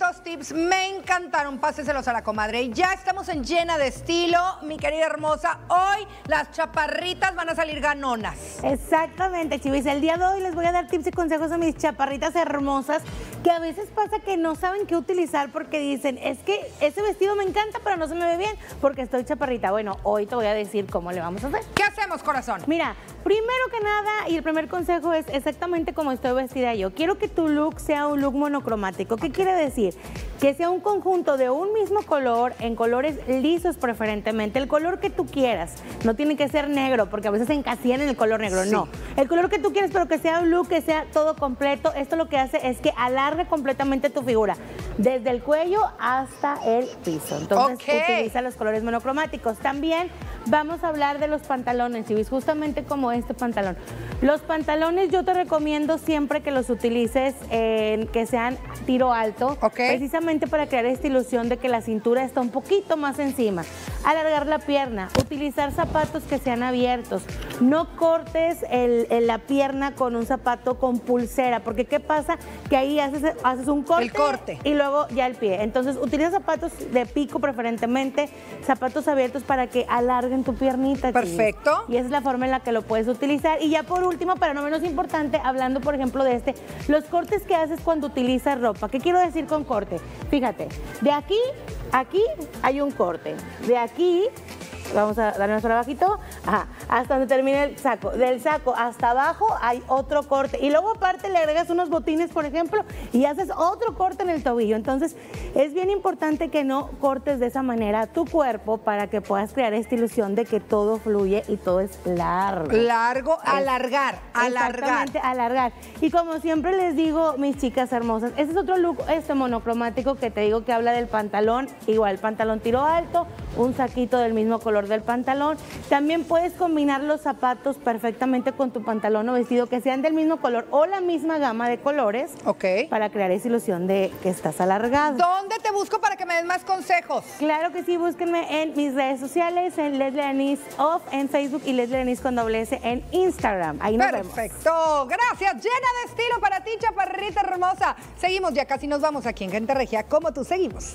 estos tips me encantaron. Páseselos a la comadre. Ya estamos en llena de estilo, mi querida hermosa. Hoy las chaparritas van a salir ganonas. Exactamente, chivis. El día de hoy les voy a dar tips y consejos a mis chaparritas hermosas que a veces pasa que no saben qué utilizar porque dicen, es que ese vestido me encanta, pero no se me ve bien porque estoy chaparrita. Bueno, hoy te voy a decir cómo le vamos a hacer. ¿Qué hacemos, corazón? Mira, primero que nada, y el primer consejo es exactamente como estoy vestida yo. Quiero que tu look sea un look monocromático. ¿Qué quiere decir? Que sea un conjunto de un mismo color, en colores lisos preferentemente, el color que tú quieras. No tiene que ser negro, porque a veces se encasillan en el color negro, no. El color que tú quieres, pero que sea look, que sea todo completo. Esto lo que hace es que alargue completamente tu figura, desde el cuello hasta el piso. Entonces, utiliza los colores monocromáticos. También vamos a hablar de los pantalones, y justamente como este pantalón. Los pantalones yo te recomiendo siempre que los utilices en que sean tiro alto, precisamente para crear esta ilusión de que la cintura está un poquito más encima. Alargar la pierna, utilizar zapatos que sean abiertos. No cortes la pierna con un zapato con pulsera, porque ¿qué pasa? Que ahí haces, haces un corte, el corte y luego ya el pie. Entonces utiliza zapatos de pico preferentemente, zapatos abiertos para que alarguen tu piernita. Perfecto. Y esa es la forma en la que lo puedes utilizar. Y ya por último, pero no menos importante, hablando por ejemplo de este, los cortes que haces cuando utilizas ropa. ¿Qué quiero decir con corte? Fíjate, de aquí, aquí hay un corte. De aquí vamos a darle nuestro abajito, hasta donde termine el saco. Del saco hasta abajo hay otro corte. Y luego aparte le agregas unos botines, por ejemplo, y haces otro corte en el tobillo. Entonces, es bien importante que no cortes de esa manera tu cuerpo para que puedas crear esta ilusión de que todo fluye y todo es largo. Largo, alargar, alargar. Exactamente, alargar. Y como siempre les digo, mis chicas hermosas, este es otro look este monocromático que te digo que habla del pantalón, igual pantalón tiro alto, un saquito del mismo color del pantalón. También puedes combinar los zapatos perfectamente con tu pantalón o vestido que sean del mismo color o la misma gama de colores. Ok. Para crear esa ilusión de que estás alargado. ¿Dónde te busco para que me des más consejos? Claro que sí, búsquenme en mis redes sociales, en Leslie Anís Off en Facebook y Leslie Anís con doble S en Instagram. Ahí nos Perfecto. Gracias. Llena de estilo para ti, chaparrita hermosa. Seguimos, ya casi nos vamos aquí en Gente Regia. ¿Cómo tú seguimos?